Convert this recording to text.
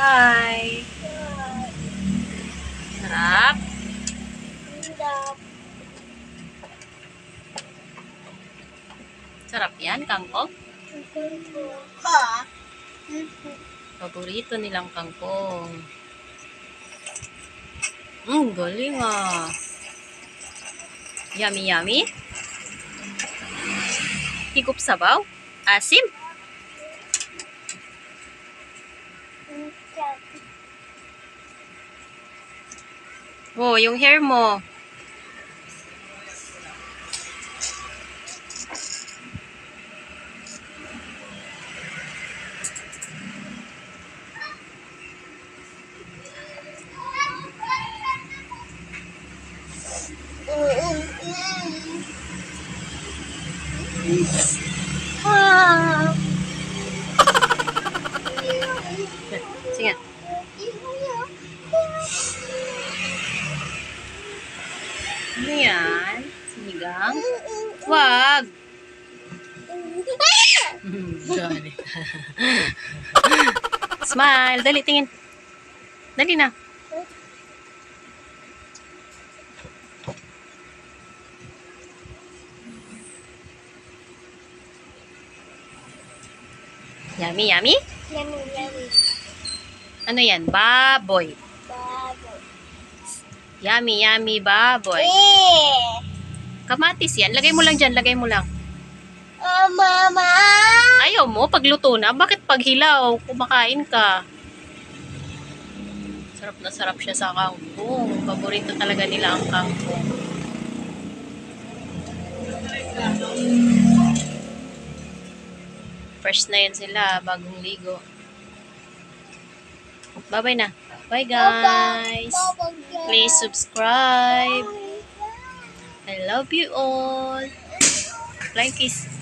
Hi! Sarap? Sarap. Sarap yan, kangkong? Ha? Paborito nilang kangkong. Mmm, galing ah. Yummy, yummy. Higup sabaw. Asim. Oh, yung hair mo. Ah. Ano yan? Sinigang? Wag! Smile. Dali, tingin. Dali na. Yummy, yummy? Yummy, yummy. Ano yan? Baboy. Baboy. Yummy, yummy, baboy. Eh. Kamatis yan. Lagay mo lang dyan. Lagay mo lang. Oh, mama. Ayaw mo, pagluto na. Bakit pag hilaw, kumakain ka? Sarap na sarap siya sa kangkong. Paborito talaga nila ang kangkong. First na yun sila, bagong ligo. Bye-bye na. Bye guys. Please subscribe. I love you all. Flying kiss.